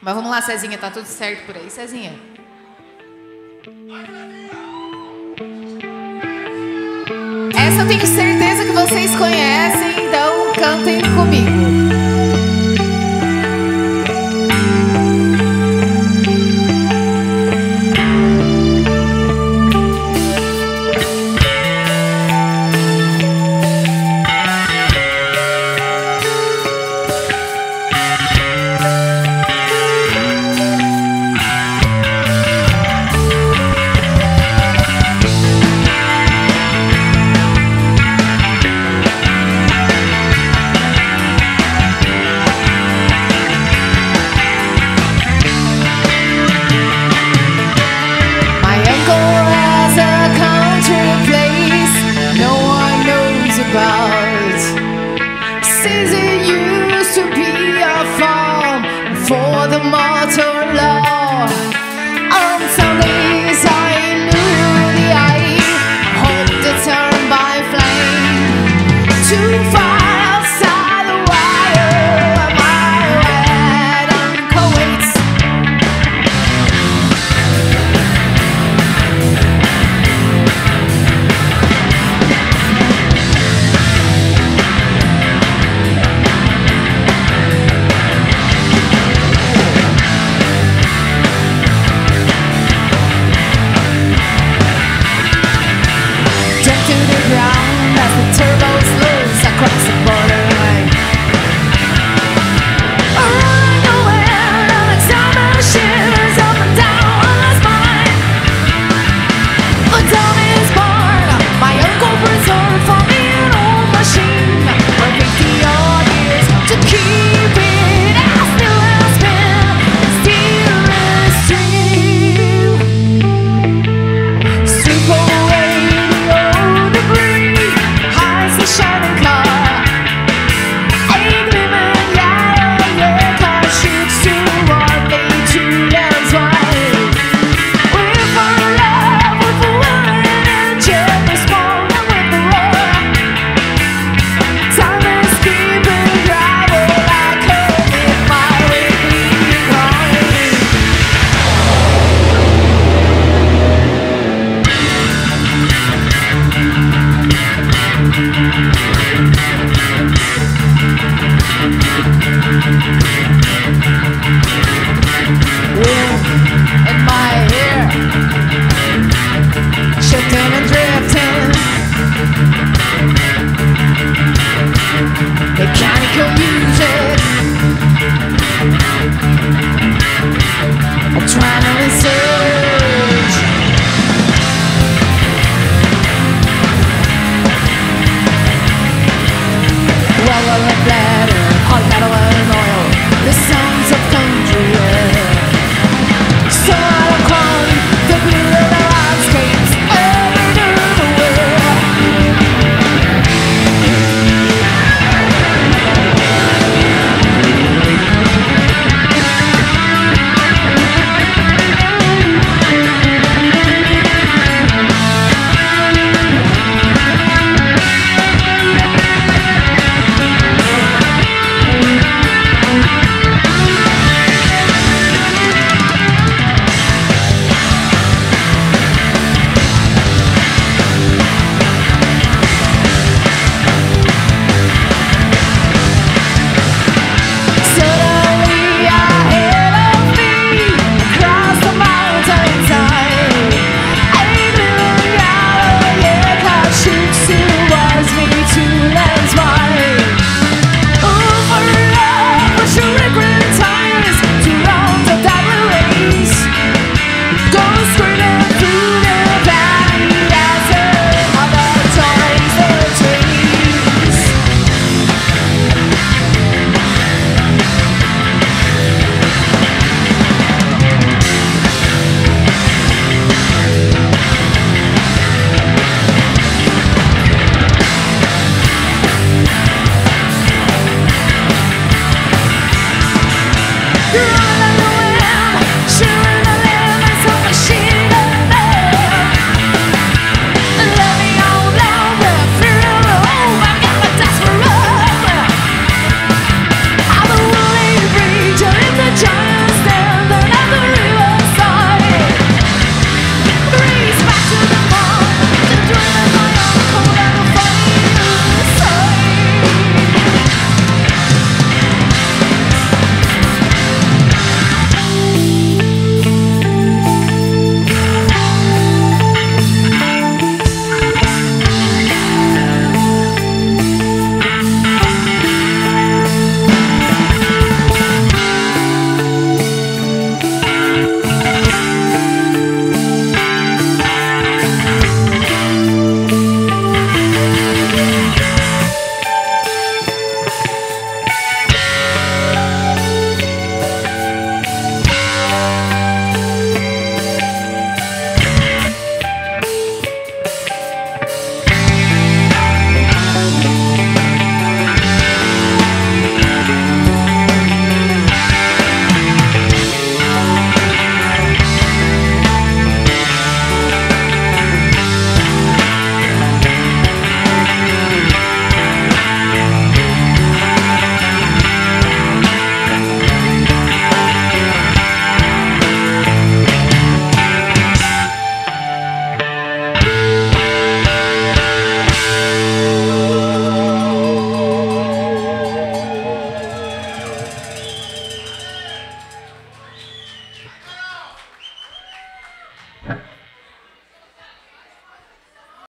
Mas vamos lá, Cezinha, tá tudo certo por aí, Cezinha? Essa eu tenho certeza que vocês conhecem, então cantem comigo. mechanical music. I'm trying to